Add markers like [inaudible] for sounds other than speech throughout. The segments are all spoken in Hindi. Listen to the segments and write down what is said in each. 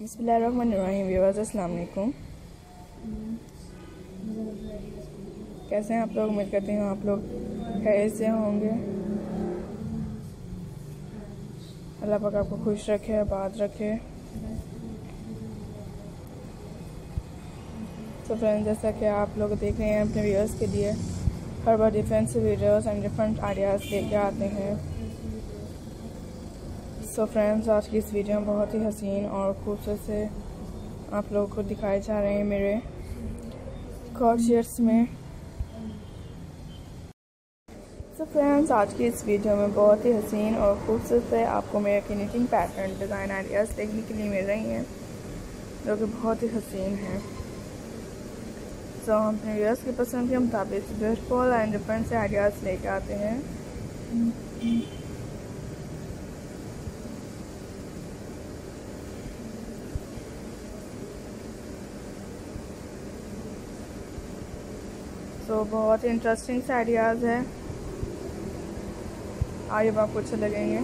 बसमीम कैसे हैं आप लोग? उम्मीद करती हूँ आप लोग कैसे होंगे। अल्लाह पाक आपको खुश रखे, आबाद रखे। तो फ्रेंड्स, जैसा कि आप लोग देख रहे हैं अपने व्यूअर्स के लिए, हर बार different videos and different ideas लेके आते हैं। सो फ्रेंड्स आज की इस वीडियो में बहुत ही हसीन और खूबसूरत से आप लोगों को दिखाए जा रहे हैं मेरे कॉर्शियर्स में। सो so फ्रेंड्स आज की इस वीडियो में बहुत ही हसीन और खूबसूरत से आपको मेरे निटिंग पैटर्न डिज़ाइन आइडियाज़ देखने के लिए मिल रही हैं जो कि बहुत ही हसीन हैं। सो so, हम अपने व्यूअर्स की पसंद के मुताबिक ब्यूटीफुल एंड डिफरेंट से आइडियाज़ लेके आते हैं। तो बहुत ही इंटरेस्टिंग से आइडियाज़ है। आइए आपको अच्छे लगेंगे।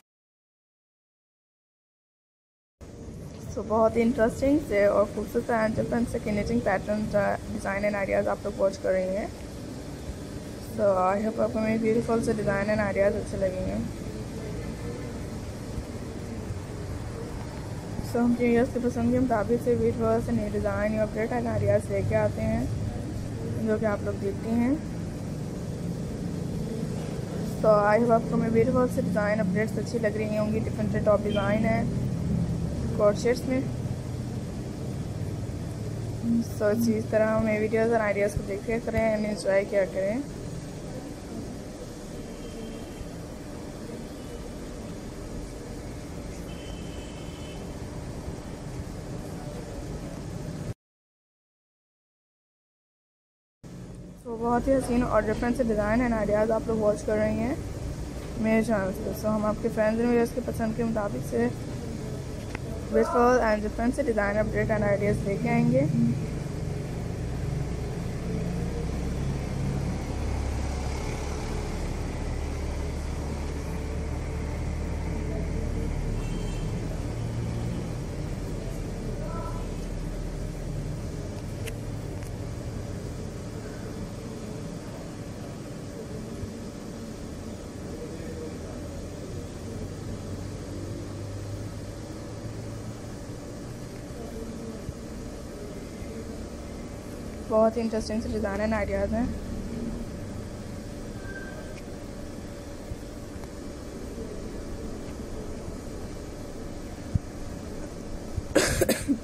तो बहुत ही इंटरेस्टिंग से और खूबसूरत एंड डिफरेंट से knitting pattern design and ideas आप लोग वॉच कर रही हैं। तो आई होप आपको मेरे ब्यूटीफुल से डिज़ाइन एंड आइडियाज़ अच्छे लगेंगे। सो हम यूज़ के पसंद के मुताबिक से ब्यूटीफुल से नए डिज़ाइन या अपडेट एंड आइडियाज़ लेके आते हैं। जो कि आप लोग देखते हैं। तो आई होप आपको मेरी बहुत से डिज़ाइन अपडेट्स अच्छी लग रही होंगी। डिफरेंट टॉप डिज़ाइन है। कॉर्शेट्स में। सो इसी तरह हमें वीडियोज़ और आइडियाज़ को देखते करें एंड इन्जॉय किया करें। तो बहुत ही हसीन और डिफरेंट से डिज़ाइन एंड आइडियाज़ आप लोग वॉच कर रही हैं। मेरे चैनल से सो हम आपके फ्रेंड्स एंड व्यूअर्स के पसंद के मुताबिक से ब्यूटीफुल एंड डिफरेंट से डिज़ाइन अपडेट एंड आइडियाज़ लेके आएँगे। बहुत ही इंटरेस्टिंग से डिज़ाइन एंड आइडियाज़ हैं। [coughs]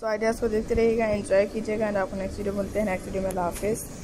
सो आइडियाज़ को देखते रहिएगा एंजॉय कीजिएगा एंड आपको नेक्स्ट वीडियो बोलते हैं। नेक्स्ट वीडियो में हाफिज़।